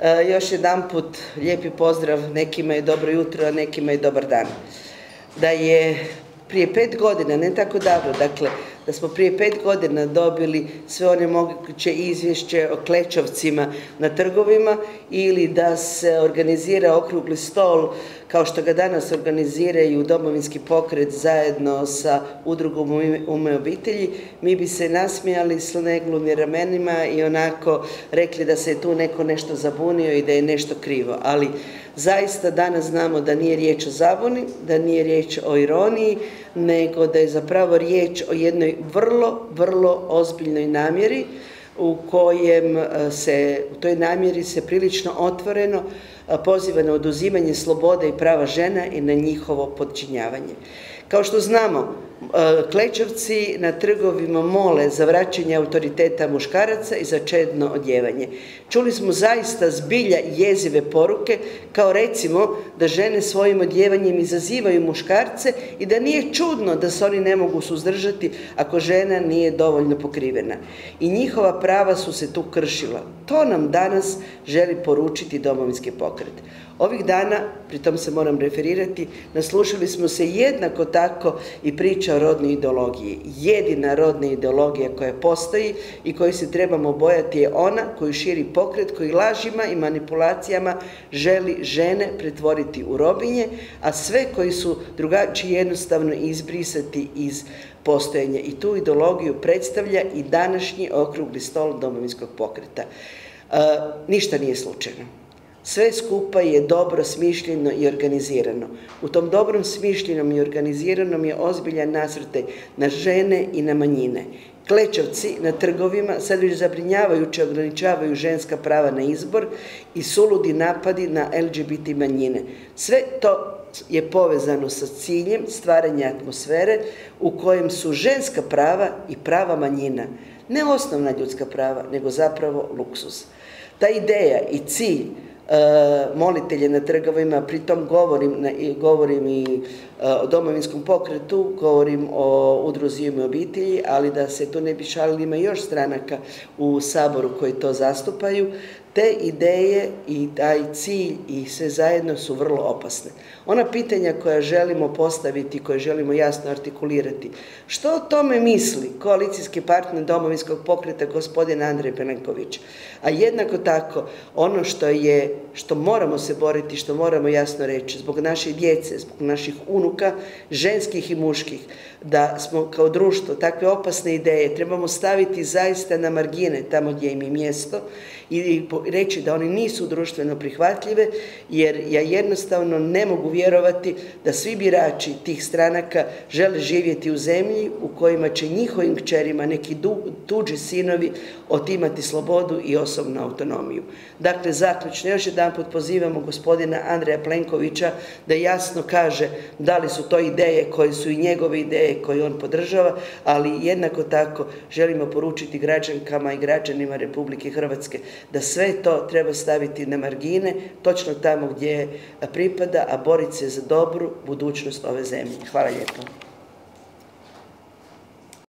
E, još jedanput lijepi pozdrav, nekima je dobro jutro, a nekima je dobar dan. Da je prije pet godina, ne tako davno, dakle da smo prije pet godina dobili sve one moguće izvješće o klečavcima na trgovima ili da se organizira okrugli stol kao što ga danas organiziraju Domovinski pokret zajedno sa udrugom Ume obitelji, mi bi se nasmijali s neglum ramenima i onako rekli da se je tu neko nešto zabunio i da je nešto krivo. Ali zaista danas znamo da nije riječ o zabuni, da nije riječ o ironiji, nego da je zapravo riječ o jednoj vrlo, vrlo ozbiljnoj namjeri u kojem e, se, u toj namjeri se prilično otvoreno poziva na oduzimanje slobode i prava žena i na njihovo podčinjavanje. Kao što znamo, e, klečavci na trgovima mole za vraćanje autoriteta muškaraca i za čedno odjevanje. Čuli smo zaista zbilja jezive poruke, kao recimo da žene svojim odjevanjem izazivaju muškarce i da nije čudno da se oni ne mogu suzdržati ako žena nije dovoljno pokrivena. I njihova prava su se tu kršila. To nam danas želi poručiti domovinski pokret. Ovih dana, pri tom se moram referirati, naslušali smo se jednako tako i priča o rodnoj ideologiji. Jedina rodna ideologija koja postoji i koju se trebamo bojati je ona koju širi pokret koji lažima i manipulacijama želi žene pretvoriti u robinje, a sve koji su drugačiji jednostavno izbrisati iz postojanja. I tu ideologiju predstavlja i današnji okrugli stol domovinskog pokreta. E, ništa nije slučajno. Sve skupa je dobro smišljeno i organizirano. U tom dobrom smišljenom i organiziranom je ozbiljan nasrtaj na žene i na manjine. Klečavci na trgovima sad već zabrinjavajuće ograničavaju ženska prava na izbor i suludi napadi na LGBT manjine. Sve to je povezano sa ciljem stvaranja atmosfere u kojem su ženska prava i prava manjina ne osnovna ljudska prava, nego zapravo luksus. Ta ideja i cilj molitelje na trgovima, pritom govorim, govorim i e, o domovinskom pokretu, govorim o udruzi ime obitelji, ali da se tu ne bi šalili, ima još stranaka u Saboru koji to zastupaju, te ideje i taj cilj i sve zajedno su vrlo opasne. Ona pitanja koja želimo postaviti, koje želimo jasno artikulirati, što o tome misli koalicijski partner domovinskog pokreta gospodin Andrej Pelenković? A jednako tako, ono što je, što moramo se boriti, što moramo jasno reći, zbog naše djece, zbog naših unuka, ženskih i muških, da smo kao društvo takve opasne ideje trebamo staviti zaista na margine tamo gdje im je mjesto i reći da one nisu društveno prihvatljive jer ja jednostavno ne mogu vjerovati da svi birači tih stranaka žele živjeti u zemlji u kojima će njihovim kćerima neki tuđi sinovi otimati slobodu i osobnu autonomiju. Dakle, zaključno, još jedanput pozivamo gospodina Andreja Plenkovića da jasno kaže da li su to ideje koje su i njegove ideje koje on podržava, ali jednako tako želimo poručiti građankama i građanima Republike Hrvatske da sve to treba staviti na margine, točno tamo gdje pripada, a boriti se za dobru budućnost ove zemlje. Hvala lijepo.